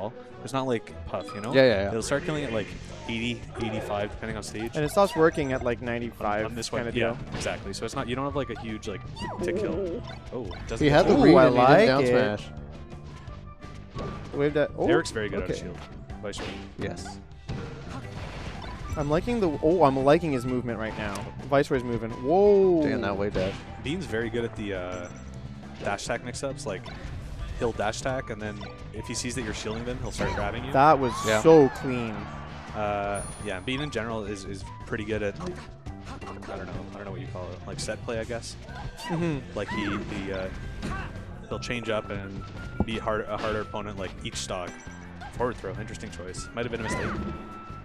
fall. It's not like Puff, you know? Yeah, yeah, yeah. It'll start killing at like 80, 85, depending on stage. And it stops working at like 95 on this one, kind of yeah, deal. exactly. So it's not you don't have like a huge like to kill. Oh, it doesn't. He had the Ooh, read I and he like didn't down it. smash. Wave that. Oh, Eric's very good okay. out of shield. Yes. I'm liking the. Oh, I'm liking his movement right now. Viceroi's moving. Whoa. Damn that wave dash. Bean's very good at the uh, dash attack mix-ups. Like he'll dash attack, and then if he sees that you're shielding them, he'll start grabbing you. That was Yeah. so clean. Uh, yeah, Bean in general is, is pretty good at I don't know I don't know what you call it like set play I guess. hmm Like he the uh, he'll change up and be hard a harder opponent like each stock. Forward throw, interesting choice. Might have been a mistake.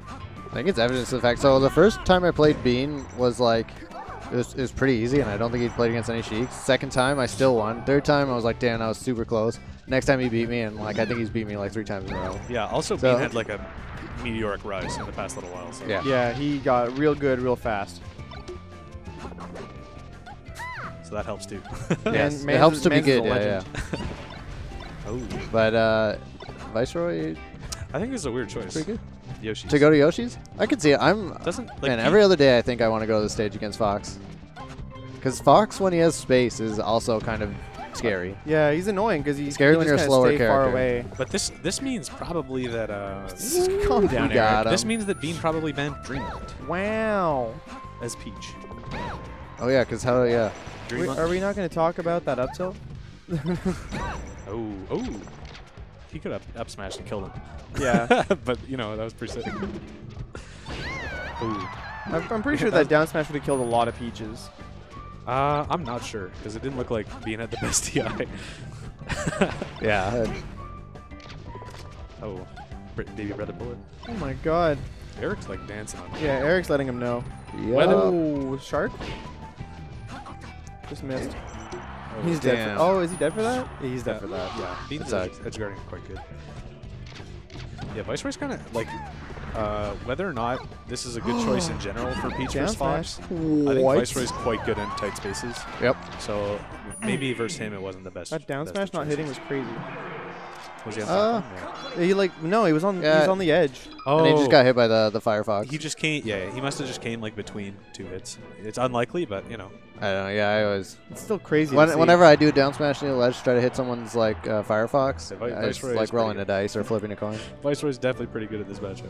I think it's evidence of the fact. So the first time I played Bean was like, it was, it was pretty easy, and I don't think he'd played against any Sheiks. Second time, I still won. Third time, I was like, damn, I was super close. Next time, he beat me, and like I think he's beat me like three times in a row. Yeah. Also, So- Bean had like a meteoric rise in the past little while. So Yeah. Yeah, he got real good real fast. So that helps too. Yes, Man- it helps to be Mans is a good. Yeah, yeah. oh, But uh, Viceroi, I think this is a weird choice. pretty good. Yoshi. To go to Yoshi's, I could see it. I'm doesn't like man. Every other day, I think I want to go to the stage against Fox. Because Fox, when he has space, is also kind of scary. Yeah, he's annoying because he's Scary he when you're a kinda slower stay far character. away. But this this means probably that uh, Calm down, We got Eric. this means that Bean probably banned Dreamland Wow. as Peach. Oh yeah, because how? Yeah. Wait, are we not going to talk about that up tilt? Oh, oh. He could have up smashed and killed him. Yeah. but you know that was pretty sick. Ooh. I'm, I'm pretty sure that down smash would have killed a lot of peaches. Uh, I'm not sure because it didn't look like being at the best TI. Yeah. oh, baby brother bullet. Oh my god. Eric's like dancing on. it. Yeah, Eric's letting him know. Yeah. Oh, shark? Just missed. Oh, He's dead. damn. For, oh, is he dead for that? Yeah, he's dead Yeah. for that. Yeah, Bean's That edge, edge guarding quite good. Yeah, Viceroi's kind of like uh, whether or not this is a good choice in general for Peach Down versus Fox. smash. I think What? Viceroi's quite good in tight spaces. Yep. So maybe versus him it wasn't the best. That down best smash of not hitting was crazy. Was he on Uh, top? Yeah. He like no, he was on he was on the edge. Oh, And he just got hit by the the Firefox. He just came. Yeah, he must have just came like between two hits. It's unlikely, but you know. I don't know. Yeah, I always. It's still crazy. to When, see. whenever I do down smash near the ledge, try to hit someone's like uh, Firefox. Yeah, Vi- I just like rolling good. a dice or flipping a coin. Viceroi's definitely pretty good at this matchup.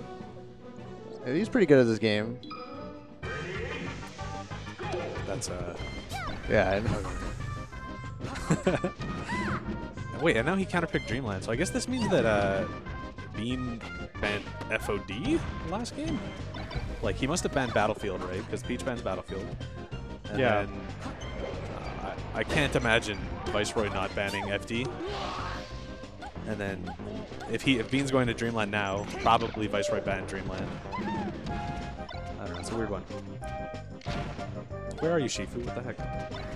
He's pretty good at this game. That's uh. Yeah. I know. Wait, and now he counterpicked Dreamland. So I guess this means that uh, Bean banned FOD last game. Like he must have banned Battlefield, right? Because Peach bans Battlefield. And Yeah. Then, uh, I, I can't imagine Viceroi not banning FD. And then, if he if Bean's going to Dreamland now, probably Viceroi banned Dreamland. I don't know. It's a weird one. Where are you, Shifu? What the heck?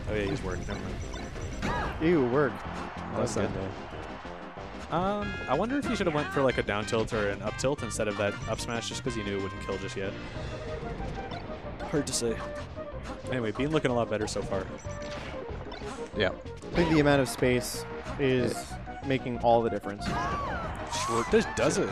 Oh yeah, he's working. Never mind. Ew, work. Was good. Um, I wonder if he should have went for like a down tilt or an up tilt instead of that up smash, just because he knew it wouldn't kill just yet. Hard to say. Anyway, Bean looking a lot better so far. Yeah. I think the amount of space is making all the difference. Sure, does does it?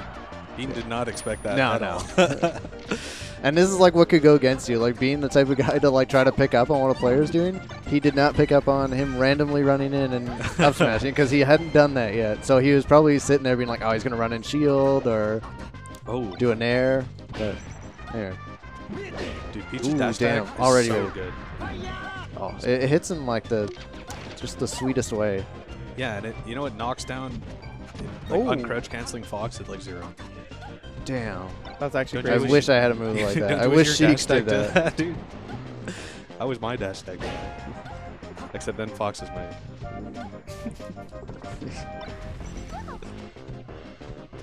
Bean did not expect that. No, no. And this is like what could go against you, like being the type of guy to like try to pick up on what a player's doing. He did not pick up on him randomly running in and up smashing because he hadn't done that yet. So he was probably sitting there being like, "Oh, he's gonna run in shield or oh, do a nair." But here, dude, Peach's Ooh, dash damn, already so good. oh, it, it hits him like the just the sweetest way. Yeah, and it, you know it knocks down like Oh. uncrouch canceling Fox at like zero. Damn. That's actually Don't I wish I had a move like that. I wish your Sheiks dash did attack that. dude. That was my dash tag. Except then Fox is my.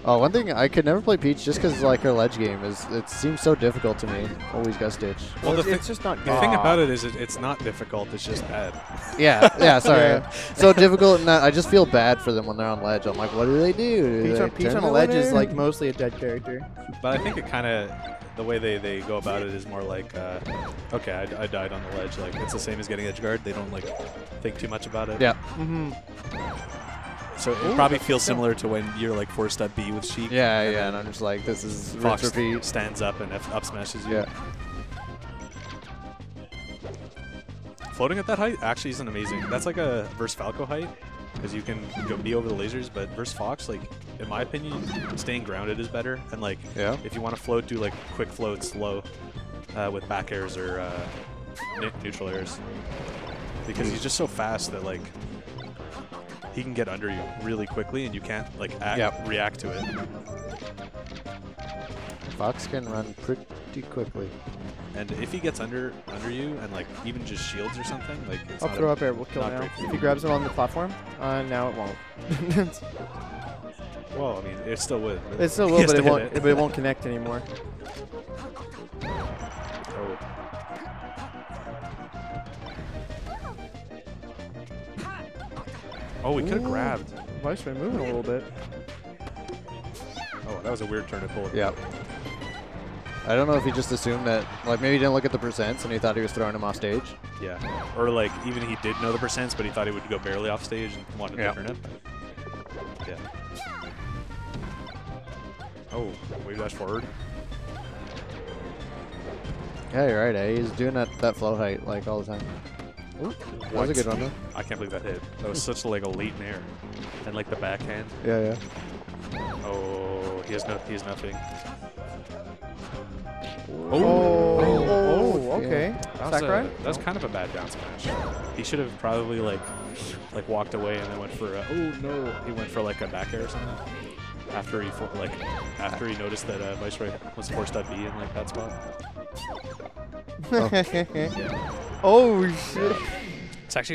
Oh, one thing I could never play Peach just because like her ledge game is it seems so difficult to me. Always got Stitch. Well, Well, the it's, it's just not The thing about it is, it, it's not difficult. It's just bad. Yeah, yeah, sorry. Yeah. So difficult, and I just feel bad for them when they're on ledge. I'm like, what do they do? Do Peach they on, Peach on a the ledge is like mostly a dead character. But I think it kind of the way they, they go about it is more like, uh, okay, I, I died on the ledge. Like it's the same as getting edge guard. They don't like think too much about it. yeah. Mm-hmm. So it Ooh, probably feels similar to when you're like forced up B with Sheik. Yeah, and yeah, and I'm just like, this is Fox repeat. stands up and F up smashes you. Yeah. Floating at that height actually isn't amazing. That's like a versus Falco height because you can go be over the lasers, but versus Fox, like in my opinion, staying grounded is better. And like Yeah. if you want to float, do like quick floats low uh, with back airs or uh, neutral airs because he's just so fast that like he can get under you really quickly and you can't like act, Yep. react to it. Fox can run pretty quickly. And if he gets under under you and like even just shields or something, like not throw a- up air We'll kill now. If he grabs it on the platform, uh, now it won't. Well, I mean, it still would. it still will, but it won't. But it won't connect anymore. Oh, we could have Ooh. grabbed. Viceroi moving a little bit. Oh, that was a weird turn to pull. it. Yep. I don't know if he just assumed that, like maybe he didn't look at the percents and he thought he was throwing him off stage. Yeah. Or like even he did know the percents, but he thought he would go barely off stage and wanted Yeah. to turn it. Yeah. Oh, wave dash forward. Yeah, you're right. Eh? He's doing that that flow height like all the time. Ooh, that was a good one though. I can't believe that hit. That was such like a late nair. And like the backhand. Yeah, yeah. Oh, he has no, he has nothing. Oh, oh, okay. That was, Sakurai? a, that kind of a bad down smash. He should have probably like like walked away and then went for a, oh no, he went for like a back air or something. After he fo- like after he noticed that uh, Viceroi was forced up B in like that spot. oh shit. It's actually